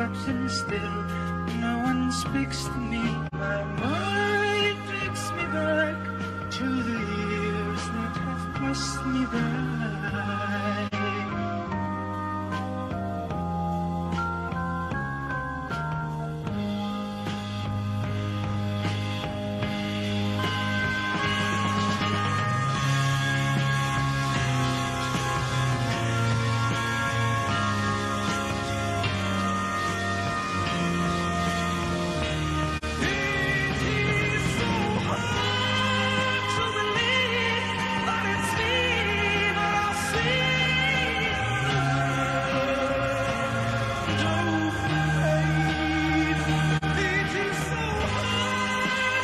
instructions still. No one speaks to me.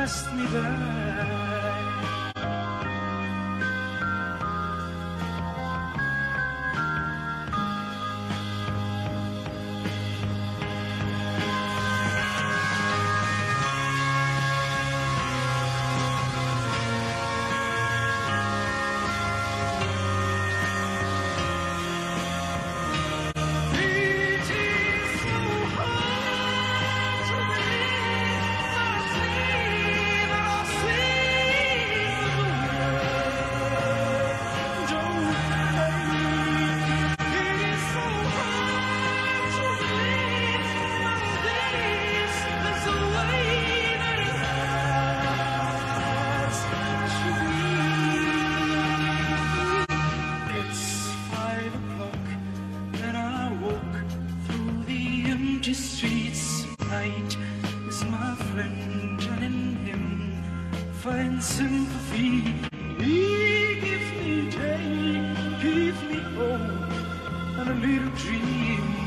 fast nivel empty streets. Night is my friend, and in him find sympathy. He gives me day, give me hope, and a little dream.